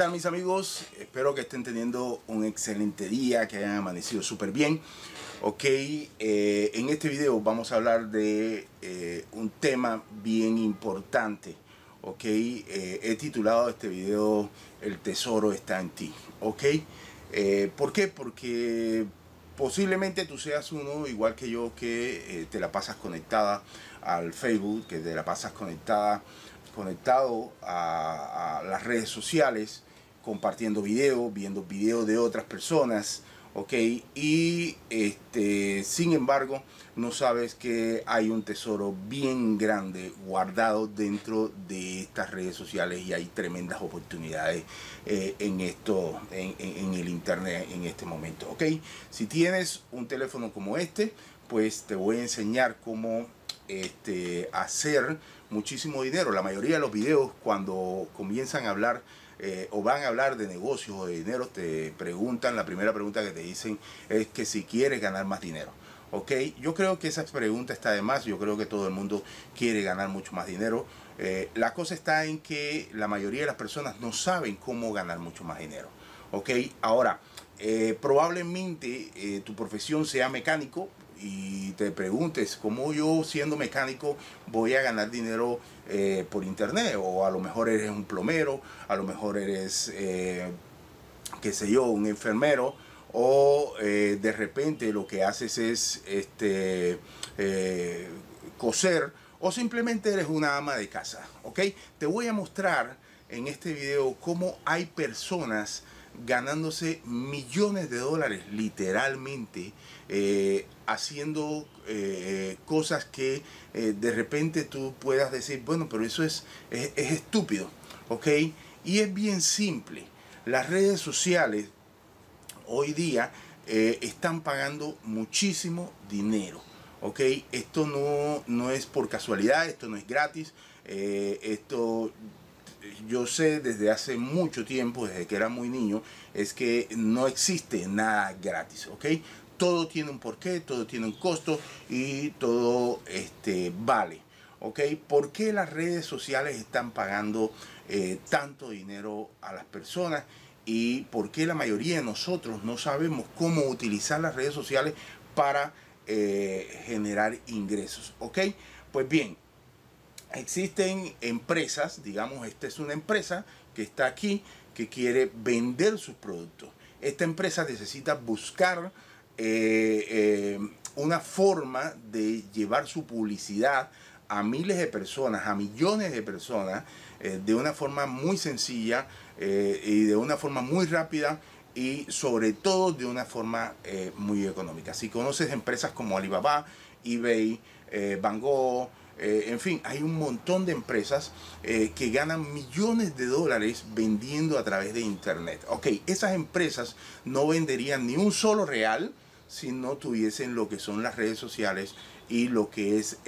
tal mis amigos? Espero que estén teniendo un excelente día, que hayan amanecido súper bien. Ok, eh, en este video vamos a hablar de eh, un tema bien importante. Ok, eh, he titulado este video El tesoro está en ti. Ok, ¿por qué? Porque posiblemente tú seas uno igual que yo que te la pasas conectada al Facebook, que te la pasas conectada conectado a, las redes sociales, compartiendo videos, viendo videos de otras personas, ok, y este, sin embargo, no sabes que hay un tesoro bien grande guardado dentro de estas redes sociales y hay tremendas oportunidades eh, en esto, en, el internet en este momento, ok. Si tienes un teléfono como este, pues te voy a enseñar cómo este, hacer muchísimo dinero. La mayoría de los videos cuando comienzan a hablar eh, o van a hablar de negocios o de dinero, te preguntan, la primera pregunta que te dicen es que si quieres ganar más dinero. ¿ok? Yo creo que esa pregunta está de más, yo creo que todo el mundo quiere ganar mucho más dinero. Eh, la cosa está en que la mayoría de las personas no saben cómo ganar mucho más dinero, ¿ok? Ahora, eh, probablemente tu profesión sea mecánico, y te preguntes cómo yo siendo mecánico voy a ganar dinero eh, por internet o a lo mejor eres un plomero, a lo mejor eres, eh, qué sé yo, un enfermero o eh, de repente lo que haces es este, coser o simplemente eres una ama de casa, ¿ok? Te voy a mostrar en este video cómo hay personas ganándose millones de dólares literalmente eh, haciendo eh, cosas que eh, de repente tú puedas decir, bueno, pero eso es, es, estúpido, ¿ok? Y es bien simple. Las redes sociales hoy día están pagando muchísimo dinero. ¿ok? Esto no, no es por casualidad, esto no es gratis, esto yo sé desde hace mucho tiempo, desde que era muy niño, es que no existe nada gratis, ¿ok? Todo tiene un porqué, todo tiene un costo y todo este, vale. ¿ok? ¿Por qué las redes sociales están pagando eh, tanto dinero a las personas? ¿Y por qué la mayoría de nosotros no sabemos cómo utilizar las redes sociales para eh, generar ingresos? ¿Ok? Pues bien, existen empresas, digamos, esta es una empresa que está aquí, que quiere vender sus productos. Esta empresa necesita buscar eh, eh, una forma de llevar su publicidad a miles de personas, a millones de personas, eh, de una forma muy sencilla y de una forma muy rápida y sobre todo de una forma muy económica. Si conoces empresas como Alibaba, eBay, Van eh, en fin, hay un montón de empresas eh, que ganan millones de dólares vendiendo a través de Internet. Ok, esas empresas no venderían ni un solo real si no tuviesen lo que son las redes sociales y lo que es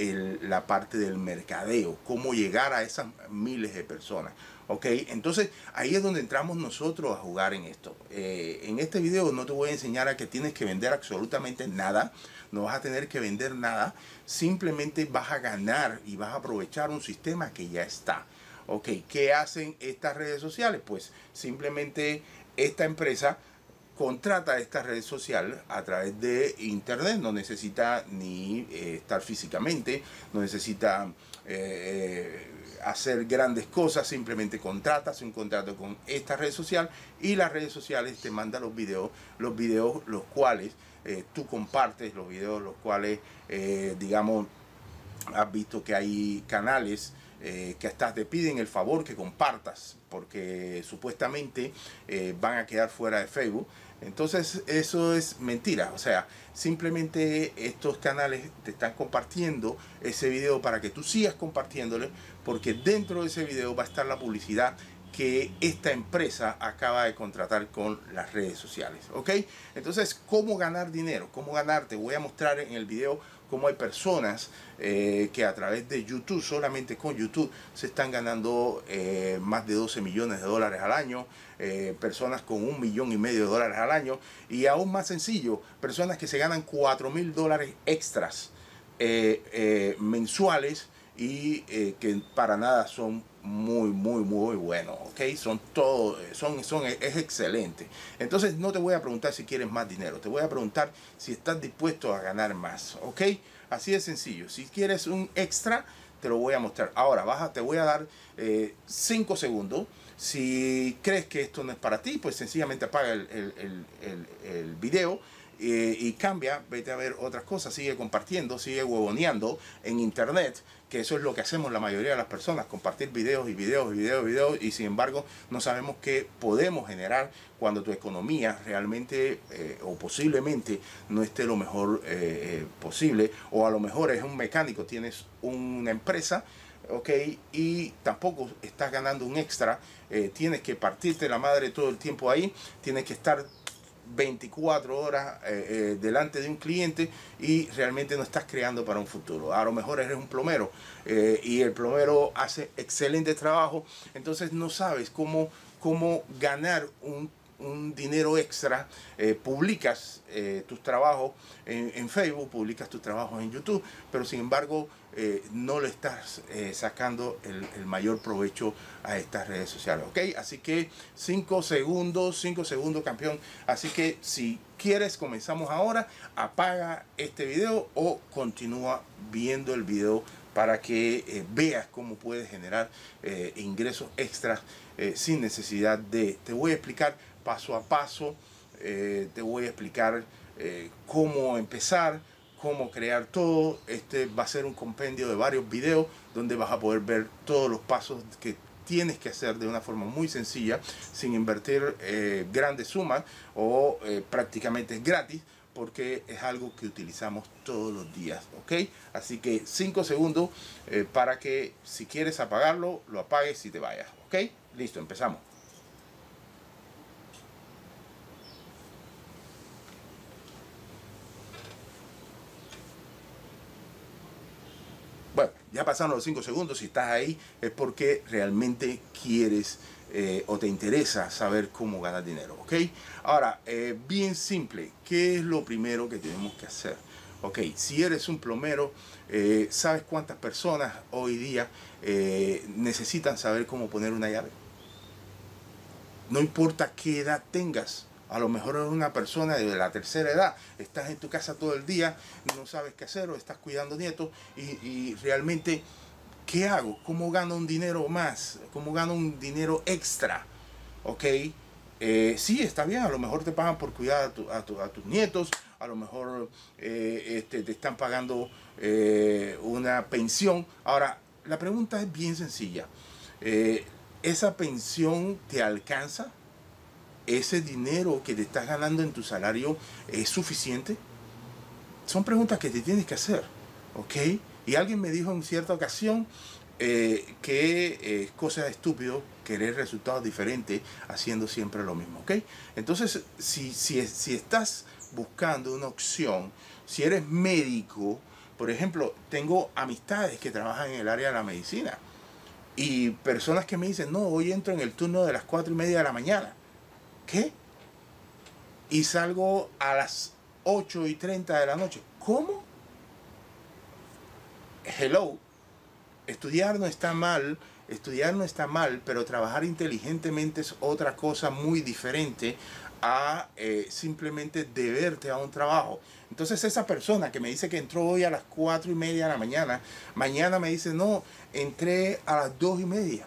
la parte del mercadeo, cómo llegar a esas miles de personas. ¿ok? Entonces ahí es donde entramos nosotros a jugar en esto. Eh, en este video no te voy a enseñar a que tienes que vender absolutamente nada, no vas a tener que vender nada, simplemente vas a ganar y vas a aprovechar un sistema que ya está. ¿Ok? ¿Qué hacen estas redes sociales? Pues simplemente esta empresa contrata esta red social a través de internet, no necesita ni eh, estar físicamente, no necesita eh, eh, hacer grandes cosas, simplemente contratas un contrato con esta red social y las redes sociales te mandan los videos, los videos los cuales tú compartes, los videos los cuales digamos has visto que hay canales eh, que hasta te piden el favor que compartas porque supuestamente eh, van a quedar fuera de Facebook. Entonces eso es mentira. O sea, simplemente estos canales te están compartiendo ese video para que tú sigas compartiéndole porque dentro de ese video va a estar la publicidad que esta empresa acaba de contratar con las redes sociales. ¿Ok? Entonces, ¿cómo ganar dinero? ¿Cómo ganar? Te voy a mostrar en el video cómo hay personas eh, que a través de YouTube, solamente con YouTube, se están ganando eh, más de 12 millones de dólares al año. Eh, personas con un millón y medio de dólares al año. Y aún más sencillo, personas que se ganan 4 mil dólares extras mensuales y eh, que para nada son muy, muy, muy buenos, ¿ok? Son todo, son, son, es excelente. Entonces no te voy a preguntar si quieres más dinero, te voy a preguntar si estás dispuesto a ganar más, ¿ok? Así de sencillo. Si quieres un extra, te lo voy a mostrar. Ahora, baja, te voy a dar 5 segundos si crees que esto no es para ti, pues sencillamente apaga el, el, el, el video eh, y cambia, vete a ver otras cosas, sigue compartiendo, sigue huevoneando en internet, que eso es lo que hacemos la mayoría de las personas, compartir videos y videos y videos y videos, y sin embargo no sabemos qué podemos generar cuando tu economía realmente eh, o posiblemente no esté lo mejor eh, posible, o a lo mejor es un mecánico, tienes una empresa, ok, y tampoco estás ganando un extra, tienes que partirte la madre todo el tiempo ahí, tienes que estar 24 horas eh, eh, delante de un cliente y realmente no estás creando para un futuro. A lo mejor eres un plomero y el plomero hace excelente trabajo, entonces no sabes cómo, cómo ganar un un dinero extra, eh, publicas eh, tus trabajos en, Facebook, publicas tus trabajos en YouTube, pero sin embargo eh, no le estás sacando el, mayor provecho a estas redes sociales. ¿Ok? Así que 5 segundos, 5 segundos campeón. Así que si quieres, comenzamos ahora. Apaga este video o continúa viendo el video para que veas cómo puedes generar ingresos extras sin necesidad de... Te voy a explicar paso a paso. Eh, te voy a explicar eh, cómo empezar, cómo crear todo. Este va a ser un compendio de varios videos donde vas a poder ver todos los pasos que tienes que hacer de una forma muy sencilla, sin invertir eh, grandes sumas o prácticamente gratis, porque es algo que utilizamos todos los días, ¿ok? Así que 5 segundos para que si quieres apagarlo, lo apagues y te vayas, ¿ok? Listo, empezamos. Ya pasaron los 5 segundos, si estás ahí es porque realmente quieres eh, o te interesa saber cómo ganar dinero, ¿ok? Ahora, eh, bien simple, ¿qué es lo primero que tenemos que hacer? Ok, si eres un plomero, eh, ¿sabes cuántas personas hoy día necesitan saber cómo poner una llave? No importa qué edad tengas, a lo mejor eres una persona de la tercera edad, estás en tu casa todo el día, no sabes qué hacer o estás cuidando nietos y, realmente, ¿qué hago? ¿Cómo gano un dinero más? ¿Cómo gano un dinero extra? ¿Ok? Eh, sí, está bien, a lo mejor te pagan por cuidar a, tus nietos, a lo mejor eh, este, te están pagando eh, una pensión. Ahora, la pregunta es bien sencilla. ¿Esa pensión te alcanza? Ese dinero que te estás ganando en tu salario es suficiente? Son preguntas que te tienes que hacer, ¿ok? Y alguien me dijo en cierta ocasión eh, que es cosa de estúpido querer resultados diferentes haciendo siempre lo mismo, ¿ok? Entonces, si, si, si estás buscando una opción, si eres médico, por ejemplo, tengo amistades que trabajan en el área de la medicina y personas que me dicen, no, hoy entro en el turno de las cuatro y media de la mañana ¿Qué? Y salgo a las 8 y 30 de la noche. ¿Cómo? Hello. Estudiar no está mal, estudiar no está mal, pero trabajar inteligentemente es otra cosa muy diferente a eh, simplemente deberte a un trabajo. Entonces esa persona que me dice que entró hoy a las 4 y media de la mañana, mañana me dice, no, entré a las 2 y media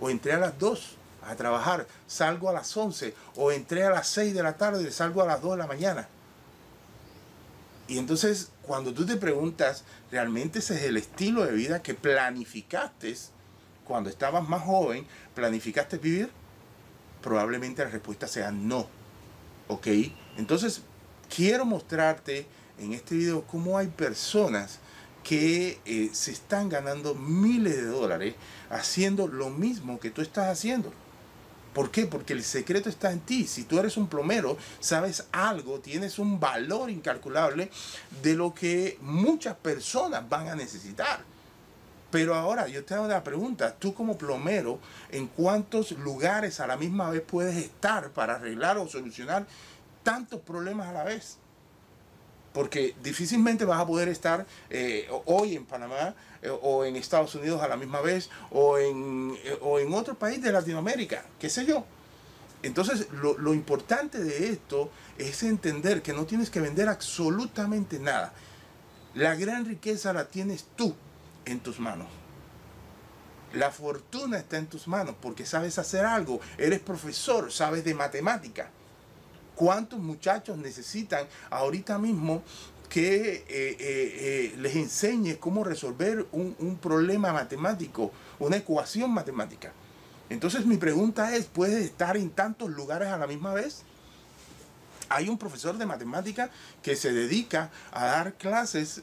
o entré a las 2 a trabajar, salgo a las 11 o entré a las 6 de la tarde salgo a las 2 de la mañana. Y entonces cuando tú te preguntas, ¿realmente ese es el estilo de vida que planificaste cuando estabas más joven? ¿Planificaste vivir? Probablemente la respuesta sea no. ¿Ok? Entonces quiero mostrarte en este video cómo hay personas que eh, se están ganando miles de dólares haciendo lo mismo que tú estás haciendo. ¿Por qué? Porque el secreto está en ti. Si tú eres un plomero, sabes algo, tienes un valor incalculable de lo que muchas personas van a necesitar. Pero ahora yo te hago una pregunta, tú como plomero, ¿en cuántos lugares a la misma vez puedes estar para arreglar o solucionar tantos problemas a la vez? porque difícilmente vas a poder estar eh, hoy en Panamá o en Estados Unidos a la misma vez o en, eh, o en otro país de Latinoamérica, qué sé yo. Entonces, lo, lo importante de esto es entender que no tienes que vender absolutamente nada. La gran riqueza la tienes tú en tus manos. La fortuna está en tus manos porque sabes hacer algo. Eres profesor, sabes de matemática. ¿Cuántos muchachos necesitan ahorita mismo que eh, eh, eh, les enseñes cómo resolver un, un, problema matemático, una ecuación matemática? Entonces mi pregunta es, ¿puedes estar en tantos lugares a la misma vez? Hay un profesor de matemática que se dedica a dar clases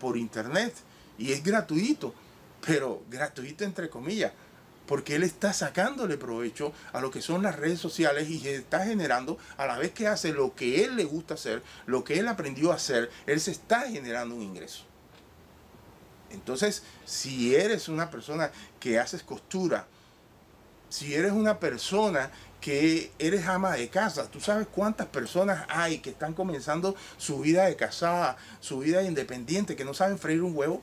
por internet y es gratuito, pero gratuito entre comillas porque él está sacándole provecho a lo que son las redes sociales y está generando, a la vez que hace lo que él le gusta hacer, lo que él aprendió a hacer, él se está generando un ingreso. Entonces, si eres una persona que haces costura, si eres una persona que eres ama de casa, tú sabes cuántas personas hay que están comenzando su vida de casada, su vida independiente, que no saben freír un huevo.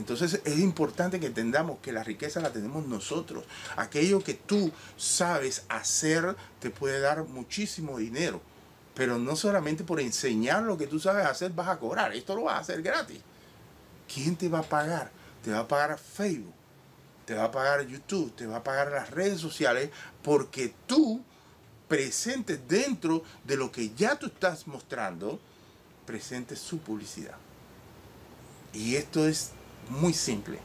Entonces es importante que entendamos que la riqueza la tenemos nosotros. Aquello que tú sabes hacer te puede dar muchísimo dinero. Pero no solamente por enseñar lo que tú sabes hacer vas a cobrar. Esto lo vas a hacer gratis. ¿Quién te va a pagar? Te va a pagar Facebook, te va a pagar YouTube, te va a pagar las redes sociales porque tú presentes dentro de lo que ya tú estás mostrando, presentes su publicidad. Y esto es muy simple.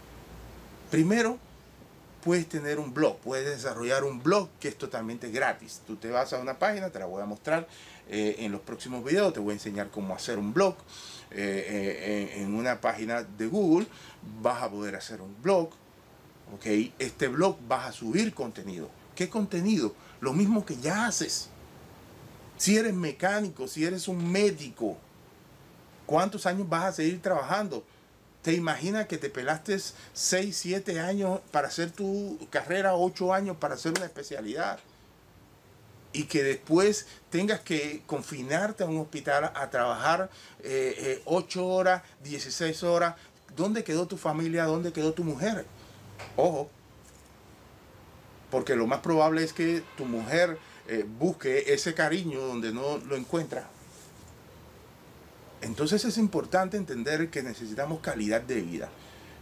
Primero, puedes tener un blog, puedes desarrollar un blog que es totalmente gratis. Tú te vas a una página, te la voy a mostrar eh, en los próximos videos, te voy a enseñar cómo hacer un blog. Eh, eh, en una página de Google vas a poder hacer un blog. ¿ok? Este blog vas a subir contenido. ¿Qué contenido? Lo mismo que ya haces. Si eres mecánico, si eres un médico, ¿cuántos años vas a seguir trabajando? ¿Te imaginas que te pelaste 6, 7 años para hacer tu carrera, 8 años para hacer una especialidad? Y que después tengas que confinarte a un hospital a trabajar 8 eh, eh, horas, 16 horas. ¿Dónde quedó tu familia? ¿Dónde quedó tu mujer? Ojo, porque lo más probable es que tu mujer eh, busque ese cariño donde no lo encuentra. Entonces es importante entender que necesitamos calidad de vida.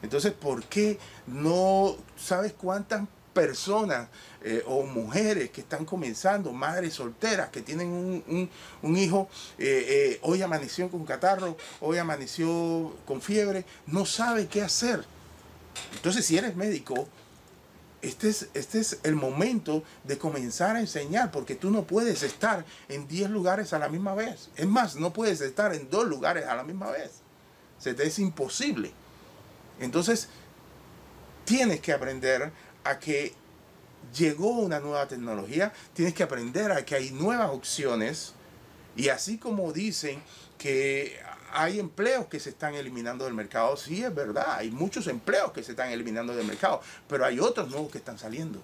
Entonces, ¿por qué no sabes cuántas personas eh, o mujeres que están comenzando, madres solteras que tienen un, hijo, eh, eh, hoy amaneció con catarro, hoy amaneció con fiebre, no sabe qué hacer? Entonces, si eres médico, este es, este es el momento de comenzar a enseñar, porque tú no puedes estar en 10 lugares a la misma vez. Es más, no puedes estar en dos lugares a la misma vez. Se te es imposible. Entonces, tienes que aprender a que llegó una nueva tecnología, tienes que aprender a que hay nuevas opciones, y así como dicen que hay empleos que se están eliminando del mercado, sí es verdad, hay muchos empleos que se están eliminando del mercado, pero hay otros nuevos que están saliendo,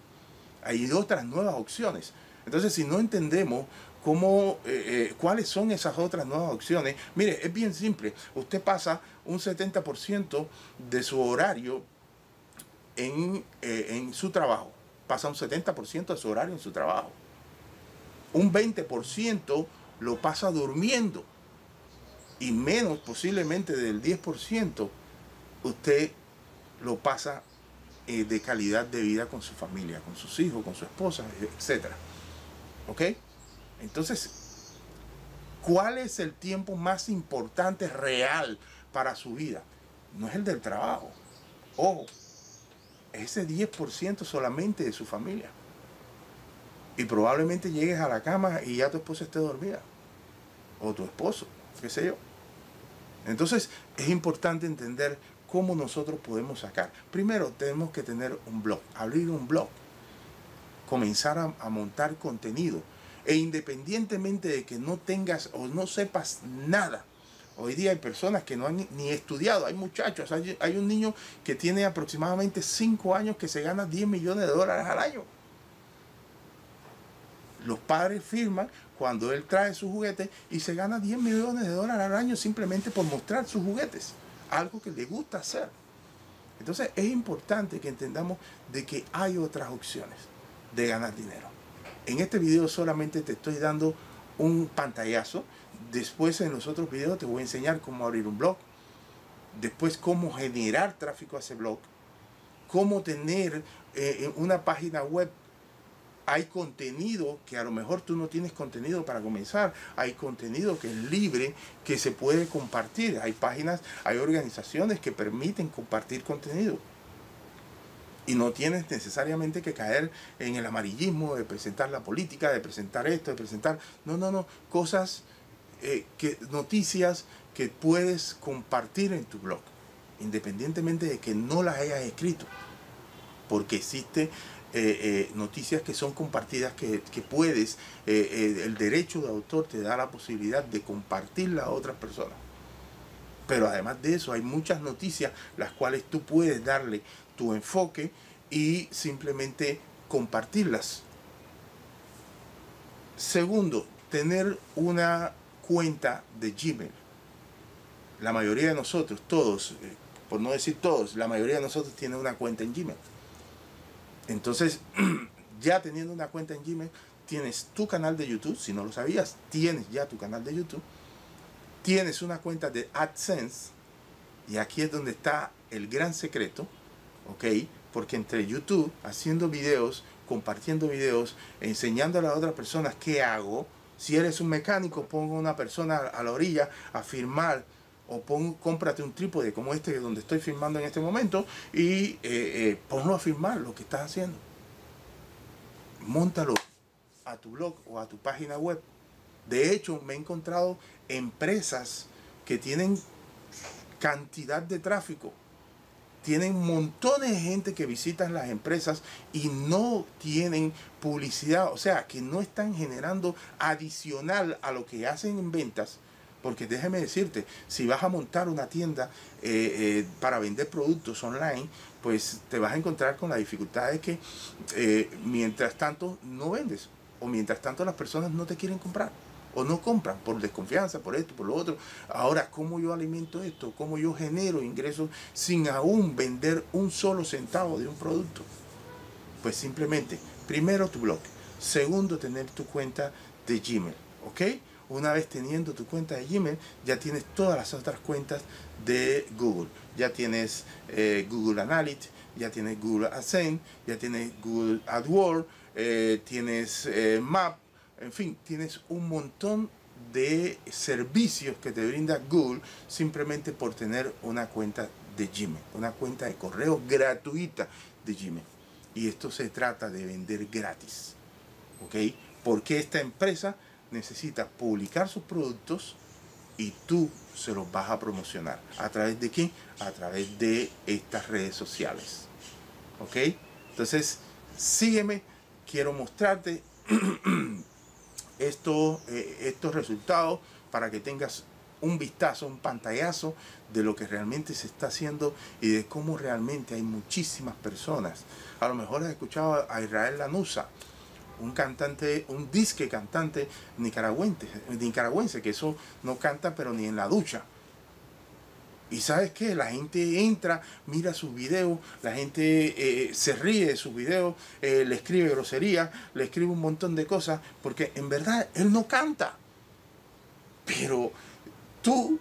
hay otras nuevas opciones. Entonces, si no entendemos cómo, eh, eh, cuáles son esas otras nuevas opciones, mire, es bien simple, usted pasa un 70% de su horario en, eh, en su trabajo, pasa un 70% de su horario en su trabajo, un 20% lo pasa durmiendo y menos posiblemente del 10%, usted lo pasa eh, de calidad de vida con su familia, con sus hijos, con su esposa, etc. ¿Ok? Entonces, ¿cuál es el tiempo más importante real para su vida? No es el del trabajo. Ojo, ese 10% solamente de su familia. Y probablemente llegues a la cama y ya tu esposa esté dormida. O tu esposo, qué sé yo. Entonces es importante entender cómo nosotros podemos sacar. Primero tenemos que tener un blog, abrir un blog, comenzar a, montar contenido. E independientemente de que no tengas o no sepas nada, hoy día hay personas que no han ni estudiado, hay muchachos, hay, hay un niño que tiene aproximadamente 5 años que se gana 10 millones de dólares al año. Los padres firman cuando él trae sus juguetes y se gana 10 millones de dólares al año simplemente por mostrar sus juguetes, algo que le gusta hacer. Entonces es importante que entendamos de que hay otras opciones de ganar dinero. En este video solamente te estoy dando un pantallazo. Después en los otros videos te voy a enseñar cómo abrir un blog. Después cómo generar tráfico a ese blog. Cómo tener eh, una página web hay contenido que a lo mejor tú no tienes contenido para comenzar, hay contenido que es libre, que se puede compartir, hay páginas, hay organizaciones que permiten compartir contenido. Y no tienes necesariamente que caer en el amarillismo de presentar la política, de presentar esto, de presentar... No, no, no, cosas, eh, que, noticias que puedes compartir en tu blog, independientemente de que no las hayas escrito, porque existe eh, eh, noticias que son compartidas, que, puedes, eh, el derecho de autor te da la posibilidad de compartirla a otras personas. Pero además de eso, hay muchas noticias las cuales tú puedes darle tu enfoque y simplemente compartirlas. Segundo, tener una cuenta de Gmail. La mayoría de nosotros, todos, por no decir todos, la mayoría de nosotros tiene una cuenta en Gmail. Entonces, ya teniendo una cuenta en Gmail, tienes tu canal de YouTube, si no lo sabías, tienes ya tu canal de YouTube, tienes una cuenta de AdSense, y aquí es donde está el gran secreto, ¿ok? Porque entre YouTube, haciendo videos, compartiendo videos, enseñándole a otras personas qué hago, si eres un mecánico, pongo una persona a la orilla a firmar o pon, cómprate un trípode como este donde estoy filmando en este momento y eh, eh, ponlo a filmar lo que estás haciendo. Móntalo a tu blog o a tu página web. De hecho, me he encontrado empresas que tienen cantidad de tráfico. Tienen montones de gente que visitan las empresas y no tienen publicidad, o sea, que no están generando adicional a lo que hacen en ventas, porque déjeme decirte, si vas a montar una tienda eh, eh, para vender productos online, pues te vas a encontrar con la dificultad de que eh, mientras tanto no vendes o mientras tanto las personas no te quieren comprar o no compran por desconfianza, por esto, por lo otro. Ahora, ¿cómo yo alimento esto? ¿Cómo yo genero ingresos sin aún vender un solo centavo de un producto? Pues simplemente, primero tu blog, segundo tener tu cuenta de Gmail, ¿ok? Una vez teniendo tu cuenta de Gmail, ya tienes todas las otras cuentas de Google. Ya tienes eh, Google Analytics, ya tienes Google AdSense, ya tienes Google AdWords, eh, tienes eh, Map, en fin, tienes un montón de servicios que te brinda Google simplemente por tener una cuenta de Gmail, una cuenta de correo gratuita de Gmail. Y esto se trata de vender gratis. ¿Ok? Porque esta empresa necesita publicar sus productos y tú se los vas a promocionar. ¿A través de qué? A través de estas redes sociales. ¿Ok? Entonces, sígueme. Quiero mostrarte estos, eh, estos resultados para que tengas un vistazo, un pantallazo de lo que realmente se está haciendo y de cómo realmente hay muchísimas personas. A lo mejor has escuchado a Israel Lanusa un cantante, un disque cantante nicaragüense, nicaragüense, que eso no canta pero ni en la ducha. Y sabes qué, la gente entra, mira sus videos, la gente eh, se ríe de sus videos, eh, le escribe grosería, le escribe un montón de cosas, porque en verdad él no canta. Pero tú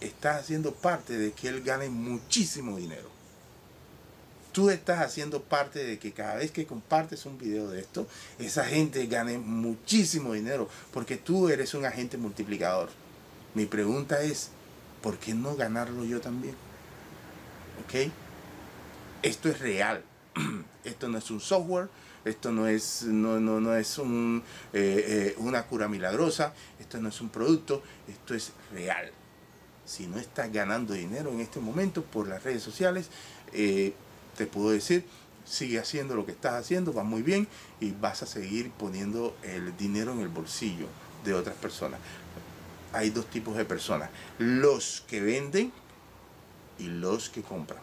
estás haciendo parte de que él gane muchísimo dinero tú estás haciendo parte de que cada vez que compartes un video de esto, esa gente gane muchísimo dinero, porque tú eres un agente multiplicador. Mi pregunta es, ¿por qué no ganarlo yo también? ¿Ok? Esto es real. Esto no es un software, esto no es, no, no, no es un, eh, eh, una cura milagrosa, esto no es un producto, esto es real. Si no estás ganando dinero en este momento por las redes sociales, eh, te puedo decir, sigue haciendo lo que estás haciendo, va muy bien y vas a seguir poniendo el dinero en el bolsillo de otras personas. Hay dos tipos de personas, los que venden y los que compran.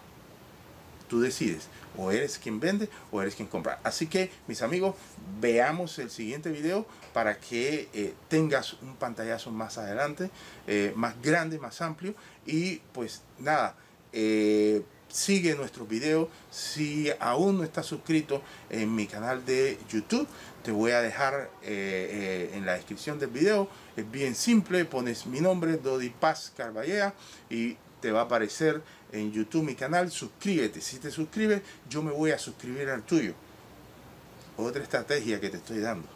Tú decides, o eres quien vende o eres quien compra. Así que, mis amigos, veamos el siguiente video para que eh, tengas un pantallazo más adelante, eh, más grande, más amplio. Y pues nada, eh, sigue nuestros videos. Si aún no estás suscrito en mi canal de YouTube, te voy a dejar en la descripción del video. Es bien simple, pones mi nombre, Dodi Paz Carballea, y te va a aparecer en YouTube mi canal, suscríbete. Si te suscribes, yo me voy a suscribir al tuyo. Otra estrategia que te estoy dando.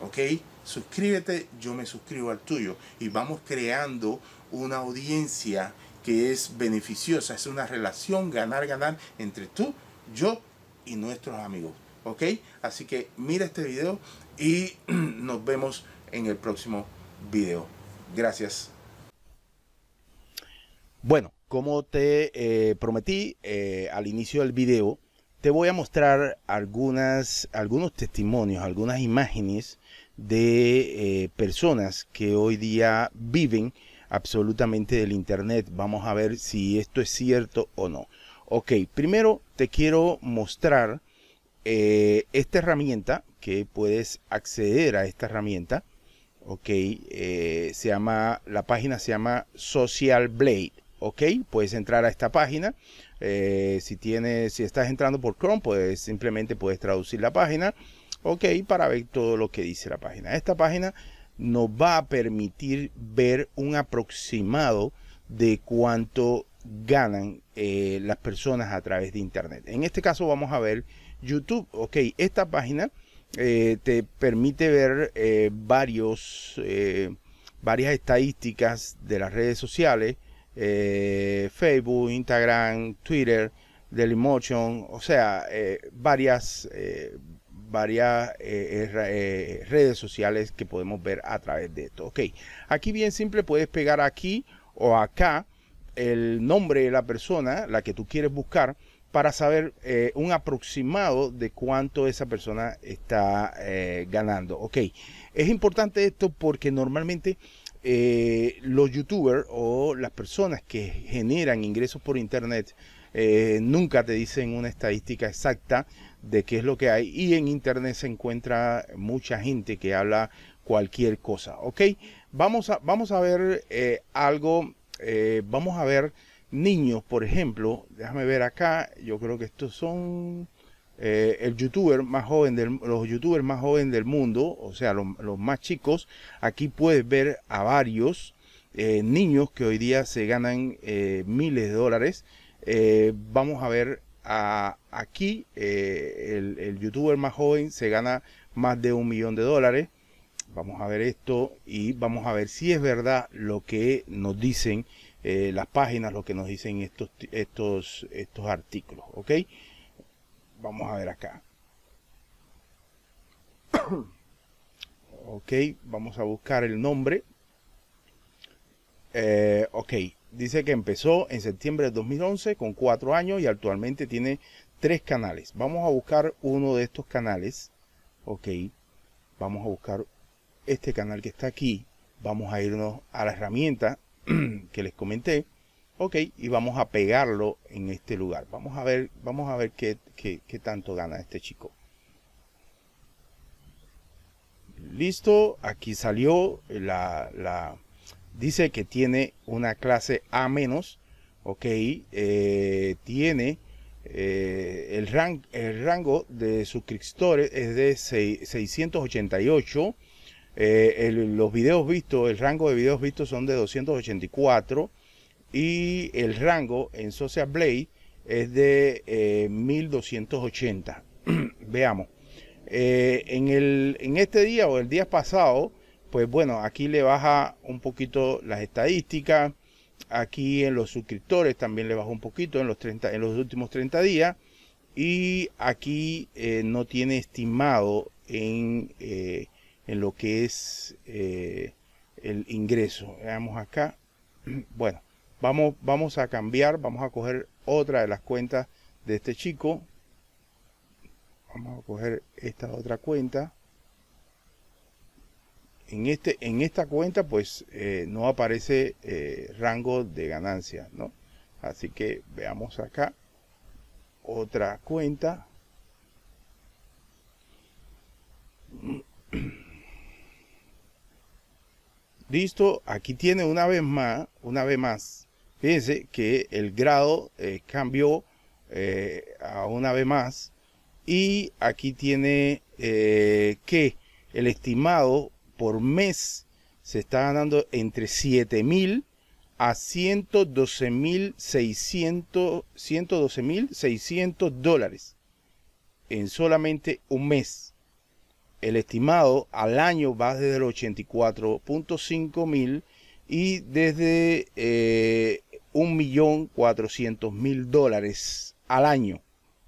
¿Ok? Suscríbete, yo me suscribo al tuyo. Y vamos creando una audiencia que es beneficiosa. Es una relación ganar-ganar entre tú, yo y nuestros amigos. ¿Ok? Así que mira este video y nos vemos en el próximo video. Gracias. Bueno, como te eh, prometí eh, al inicio del video, te voy a mostrar algunas, algunos testimonios, algunas imágenes de eh, personas que hoy día viven absolutamente del internet. Vamos a ver si esto es cierto o no. Ok, primero te quiero mostrar esta herramienta que puedes acceder a esta herramienta. Ok, se llama, la página se llama Social Blade ok, puedes entrar a esta página. Eh, si tienes, si estás entrando por Chrome, pues simplemente puedes traducir la página, ok, para ver todo lo que dice la página. Esta página nos va a permitir ver un aproximado de cuánto ganan eh, las personas a través de internet. En este caso vamos a ver YouTube, ok, esta página eh, te permite ver varios, varias estadísticas de las redes sociales eh, Facebook, Instagram, Twitter, Dailymotion, o sea, eh, varias, eh, varias redes sociales que podemos ver a través de esto. Ok, aquí bien simple puedes pegar aquí o acá el nombre de la persona, la que tú quieres buscar, para saber un aproximado de cuánto esa persona está ganando. Ok, es importante esto porque normalmente eh, los youtubers o las personas que generan ingresos por internet eh, nunca te dicen una estadística exacta de qué es lo que hay y en internet se encuentra mucha gente que habla cualquier cosa ok vamos a vamos a ver eh, algo vamos a ver niños por ejemplo déjame ver acá yo creo que estos son eh, el youtuber más joven del, los youtubers más jóvenes del mundo, o sea, los, más chicos, aquí puedes ver a varios eh, niños que hoy día se ganan eh, miles de dólares. Vamos a ver aquí el, el, youtuber más joven se gana más de un millón de dólares. Vamos a ver esto y vamos a ver si es verdad lo que nos dicen las páginas, lo que nos dicen estos, estos, estos artículos. ¿ok? Vamos a ver acá. ok, vamos a buscar el nombre. Eh, ok, dice que empezó en septiembre de 2011 con cuatro años y actualmente tiene tres canales. Vamos a buscar uno de estos canales. Ok, vamos a buscar este canal que está aquí. Vamos a irnos a la herramienta que les comenté ok y vamos a pegarlo en este lugar vamos a ver vamos a ver qué, tanto gana este chico listo aquí salió la, la dice que tiene una clase A menos ok eh, tiene eh, el, el rango de suscriptores es de 688 eh, los videos vistos el rango de videos vistos son de 284 y el rango en Social Blade es de 1280. Eh, Veamos. En, el, en este día o el día pasado, pues bueno, aquí le baja un poquito las estadísticas. Aquí en los suscriptores también le baja un poquito en los, 30, en los últimos 30 días. Y aquí eh, no tiene estimado en, en lo que es el ingreso. Veamos acá. Bueno, Vamos, vamos a cambiar, vamos a coger otra de las cuentas de este chico. Vamos a coger esta otra cuenta. En, este, en esta cuenta pues eh, no aparece eh, rango de ganancia, ¿no? Así que veamos acá. otra cuenta. Listo, aquí tiene una vez más, una vez más. Fíjense que el grado eh, cambió a una vez más. Y aquí tiene que el estimado por mes se está ganando entre 7 mil a 112 mil 600 dólares en solamente un mes. El estimado al año va desde los 84.5 mil y desde eh, un millón cuatrocientos mil dólares al año.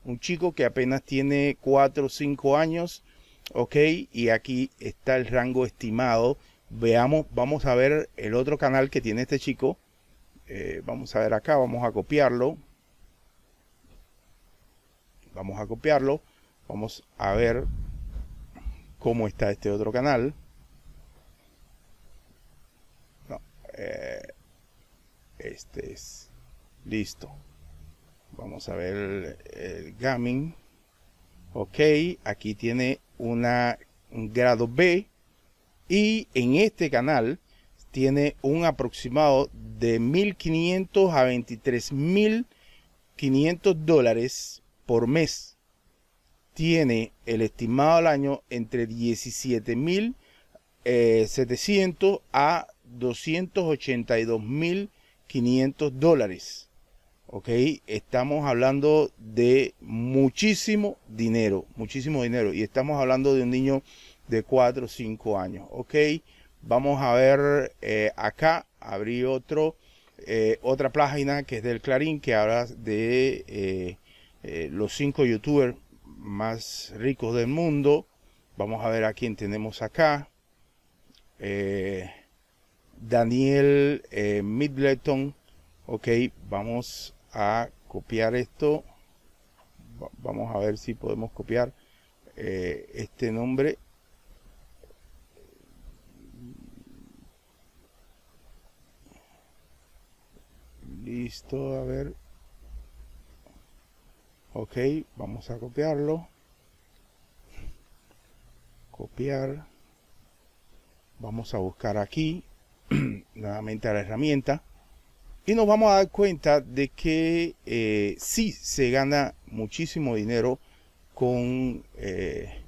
Un chico que apenas tiene 4 o 5 años, ok, y aquí está el rango estimado. Veamos, vamos a ver el otro canal que tiene este chico. Eh, vamos a ver acá, vamos a copiarlo. Vamos a copiarlo. Vamos a ver cómo está este otro canal. Eh, este es listo. Vamos a ver el, gaming. Ok, aquí tiene una, un grado B. Y en este canal tiene un aproximado de 1.500 a 23.500 dólares por mes tiene el estimado al año entre 17.700 eh, a 282.500 dólares. Ok, estamos hablando de muchísimo dinero, muchísimo dinero. Y estamos hablando de un niño de 4 o 5 años. Ok, vamos a ver eh, acá, abrí otro, eh, otra página que es del Clarín que habla de los 5 youtubers más ricos del mundo. Vamos a ver a quién tenemos acá. Eh, Daniel eh, Midleton. Ok, vamos a copiar esto. vamos a ver si podemos copiar eh, este nombre. Listo, a ver ok vamos a copiarlo copiar vamos a buscar aquí nuevamente a la herramienta y nos vamos a dar cuenta de que eh, sí se gana muchísimo dinero con eh,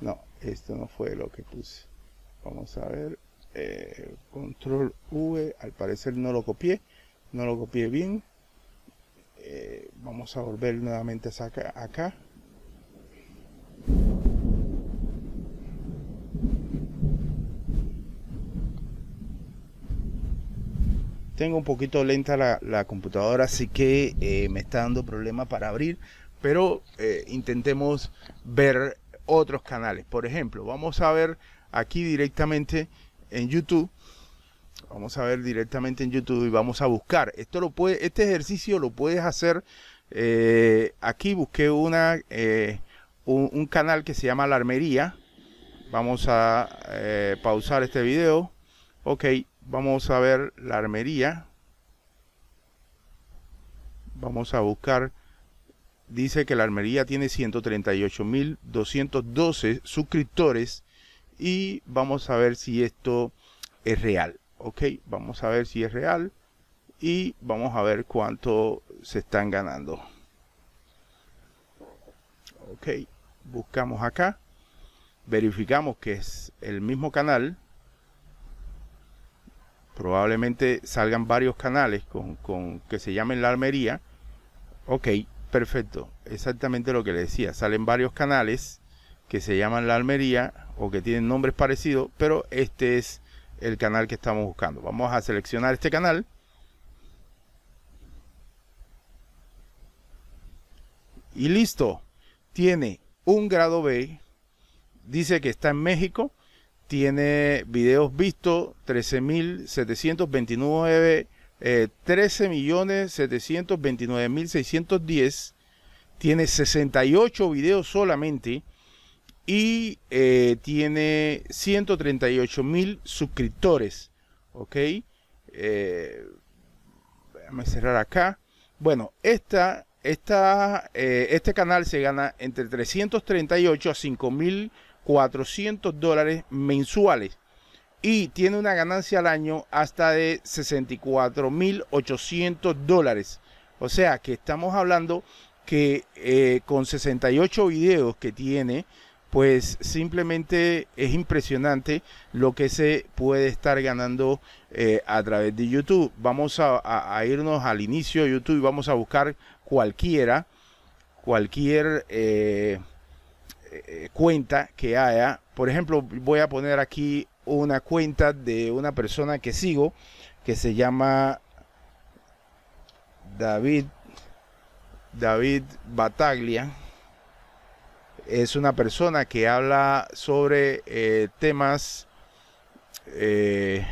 no esto no fue lo que puse vamos a ver eh, control V al parecer no lo copié no lo copié bien eh, vamos a volver nuevamente acá, acá. Tengo un poquito lenta la, computadora, así que eh, me está dando problema para abrir, pero eh, intentemos ver otros canales. Por ejemplo, vamos a ver aquí directamente en YouTube Vamos a ver directamente en YouTube y vamos a buscar. Esto lo este ejercicio lo puedes hacer. Eh, aquí busqué una, un, canal que se llama La Armería. Vamos a pausar este video. Ok, vamos a ver La Armería. Vamos a buscar. Dice que la armería tiene 138.212 suscriptores. Y vamos a ver si esto es real ok vamos a ver si es real y vamos a ver cuánto se están ganando ok buscamos acá verificamos que es el mismo canal probablemente salgan varios canales con, con que se llamen la almería ok perfecto exactamente lo que le decía salen varios canales que se llaman la almería o que tienen nombres parecidos pero este es el canal que estamos buscando. Vamos a seleccionar este canal. Y listo. Tiene un grado B. Dice que está en México. Tiene videos vistos 13.729. Eh, 13.729.610. Tiene 68 videos solamente y eh, tiene 138 mil suscriptores. Ok, eh, déjame cerrar acá. Bueno, esta esta, eh, este canal se gana entre 338 a 5.400 dólares mensuales y tiene una ganancia al año hasta de 64.800 dólares. O sea que estamos hablando que eh, con 68 videos que tiene, pues simplemente es impresionante lo que se puede estar ganando eh, a través de YouTube. Vamos a, irnos al inicio de YouTube y vamos a buscar cualquiera, cualquier eh, cuenta que haya. Por ejemplo, voy a poner aquí una cuenta de una persona que sigo que se llama David David Bataglia es una persona que habla sobre eh, temas eh,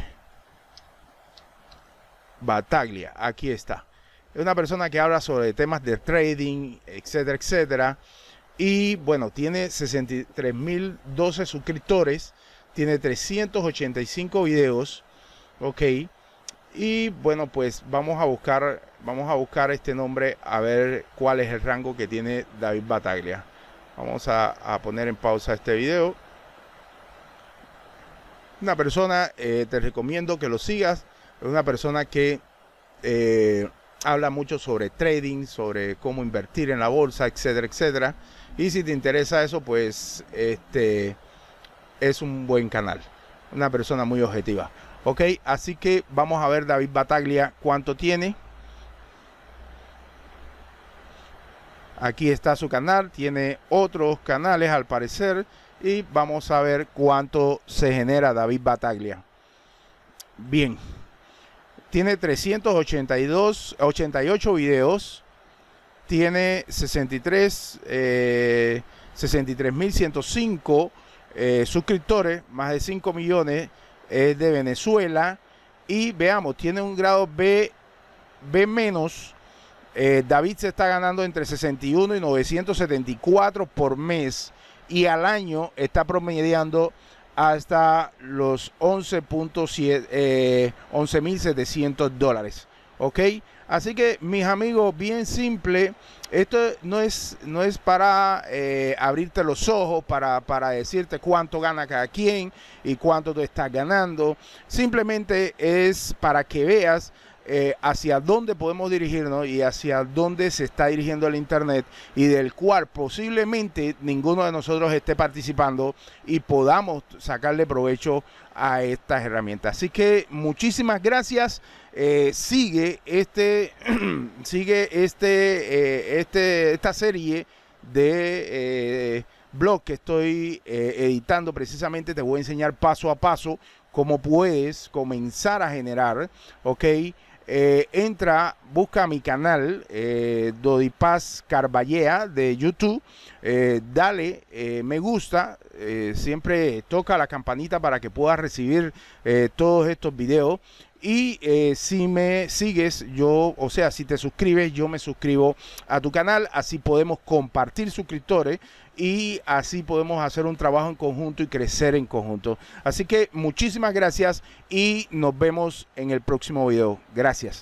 Bataglia, aquí está. Es una persona que habla sobre temas de trading, etcétera, etcétera. Y bueno, tiene 63.012 suscriptores, tiene 385 videos, ok. Y bueno, pues vamos a buscar, vamos a buscar este nombre a ver cuál es el rango que tiene David Bataglia. Vamos a, poner en pausa este video. Una persona, eh, te recomiendo que lo sigas. Es una persona que eh, habla mucho sobre trading, sobre cómo invertir en la bolsa, etcétera, etcétera. Y si te interesa eso, pues este es un buen canal. Una persona muy objetiva. Ok, así que vamos a ver David Bataglia cuánto tiene. Aquí está su canal, tiene otros canales al parecer y vamos a ver cuánto se genera David Bataglia. Bien, tiene 382, 88 videos, tiene 63, eh, 63.105 eh, suscriptores, más de 5 millones es de Venezuela. Y veamos, tiene un grado B, B menos. Eh, David se está ganando entre 61 y 974 por mes. Y al año está promediando hasta los 11.7 eh, 11.700 dólares. ¿Ok? Así que mis amigos, bien simple. Esto no es, no es para eh, abrirte los ojos, para, para decirte cuánto gana cada quien y cuánto tú estás ganando. Simplemente es para que veas eh, hacia dónde podemos dirigirnos y hacia dónde se está dirigiendo el Internet y del cual posiblemente ninguno de nosotros esté participando y podamos sacarle provecho a estas herramientas. Así que muchísimas gracias. Eh, sigue este, sigue este, eh, este, esta serie de blog que estoy editando precisamente. Te voy a enseñar paso a paso cómo puedes comenzar a generar, ¿ok? Eh, entra, busca mi canal eh, Dodipaz Carballea de YouTube, eh, dale me gusta, siempre toca la campanita para que puedas recibir todos estos videos. Y si me sigues, yo, o sea, si te suscribes, yo me suscribo a tu canal. Así podemos compartir suscriptores y así podemos hacer un trabajo en conjunto y crecer en conjunto. Así que muchísimas gracias y nos vemos en el próximo video. Gracias.